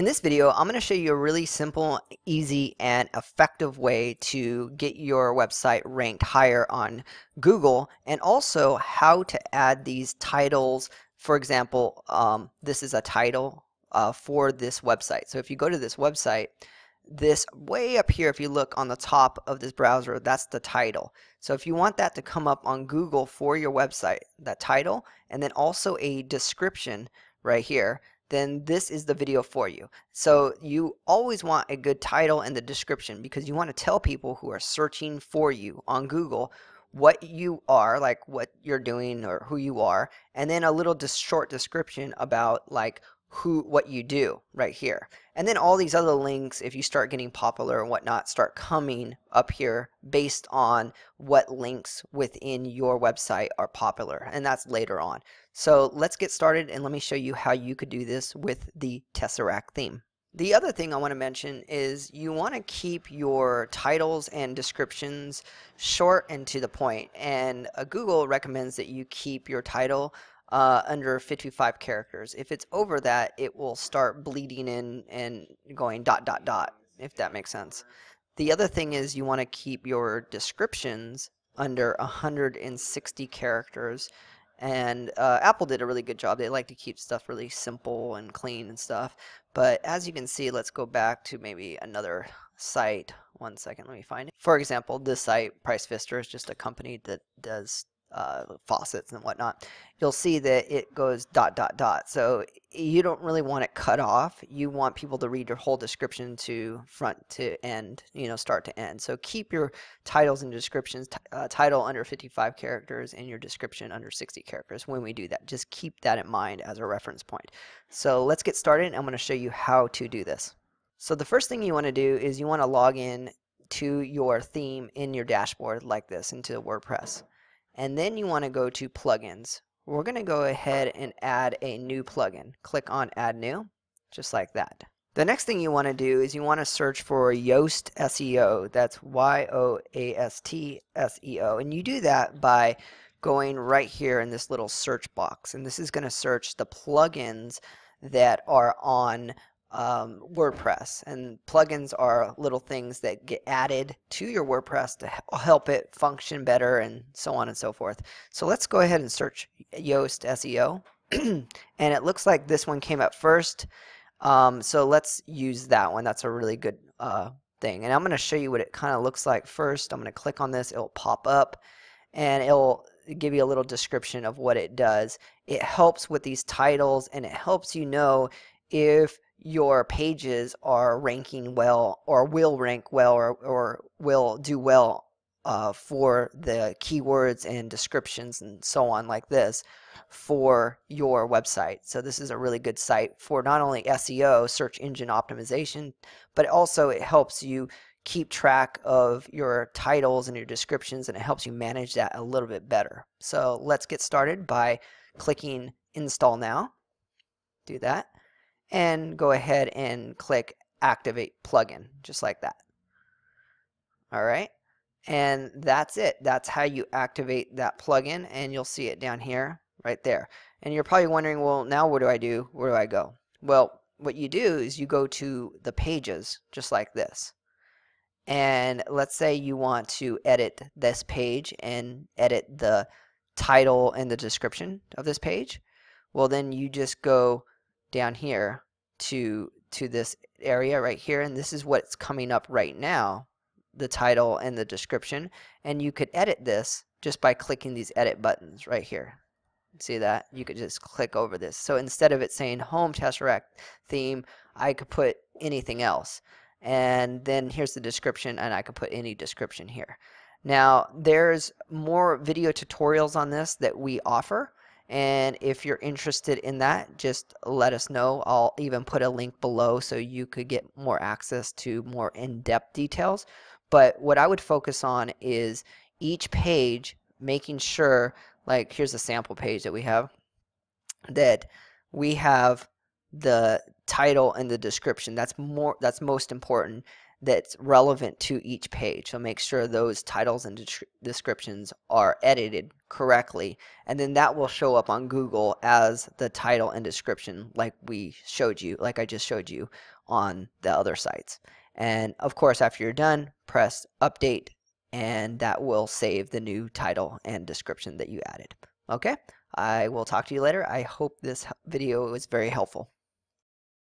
In this video, I'm going to show you a really simple, easy, and effective way to get your website ranked higher on Google and also how to add these titles. For example, um, this is a title uh, for this website. So if you go to this website, this way up here, if you look on the top of this browser, that's the title. So if you want that to come up on Google for your website, that title, and then also a description right here, then this is the video for you. So you always want a good title and the description because you want to tell people who are searching for you on Google what you are, like what you're doing or who you are, and then a little short description about like who what you do right here. And then all these other links if you start getting popular and whatnot start coming up here based on what links within your website are popular and that's later on. So let's get started and let me show you how you could do this with the Tesseract theme. The other thing I want to mention is you want to keep your titles and descriptions short and to the point and uh, Google recommends that you keep your title uh, under 55 characters. If it's over that, it will start bleeding in and going dot dot dot, if that makes sense. The other thing is you want to keep your descriptions under 160 characters. And uh, Apple did a really good job. They like to keep stuff really simple and clean and stuff. But as you can see, let's go back to maybe another site. One second, let me find it. For example, this site, Price Pfister, is just a company that does uh, faucets and whatnot, you'll see that it goes dot dot dot. So you don't really want it cut off. You want people to read your whole description to front to end, you know, start to end. So keep your titles and descriptions, uh, title under 55 characters and your description under 60 characters when we do that. Just keep that in mind as a reference point. So let's get started. I'm going to show you how to do this. So the first thing you want to do is you want to log in to your theme in your dashboard like this into WordPress and then you want to go to plugins. We're going to go ahead and add a new plugin. Click on add new, just like that. The next thing you want to do is you want to search for Yoast SEO. That's Y-O-A-S-T S-E-O. And you do that by going right here in this little search box. And this is going to search the plugins that are on um, WordPress. And plugins are little things that get added to your WordPress to help it function better and so on and so forth. So let's go ahead and search Yoast SEO. and it looks like this one came up first. Um, so let's use that one. That's a really good uh, thing. And I'm going to show you what it kind of looks like first. I'm going to click on this. It'll pop up and it'll give you a little description of what it does. It helps with these titles and it helps you know if your pages are ranking well or will rank well or, or will do well uh, for the keywords and descriptions and so on like this for your website. So this is a really good site for not only SEO, search engine optimization, but also it helps you keep track of your titles and your descriptions and it helps you manage that a little bit better. So let's get started by clicking install now. Do that and go ahead and click activate plugin just like that. All right? And that's it. That's how you activate that plugin and you'll see it down here right there. And you're probably wondering well now what do I do? Where do I go? Well what you do is you go to the pages just like this. And let's say you want to edit this page and edit the title and the description of this page. Well then you just go down here to to this area right here and this is what's coming up right now the title and the description and you could edit this just by clicking these edit buttons right here. See that? You could just click over this. So instead of it saying home tesseract theme I could put anything else. And then here's the description and I could put any description here. Now there's more video tutorials on this that we offer and if you're interested in that, just let us know. I'll even put a link below so you could get more access to more in-depth details. But what I would focus on is each page making sure, like here's a sample page that we have, that we have the title and the description. That's more that's most important. That's relevant to each page. So make sure those titles and descriptions are edited correctly and then that will show up on Google as the title and description like we showed you, like I just showed you on the other sites. And of course after you're done, press update and that will save the new title and description that you added. Okay, I will talk to you later. I hope this video was very helpful.